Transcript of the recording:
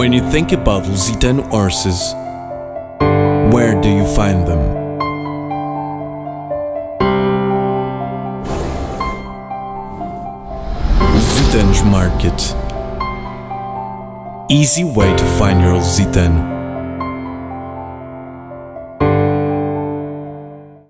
When you think about Lusitano horses, where do you find them? Lusitanos Market Easy way to find your Lusitano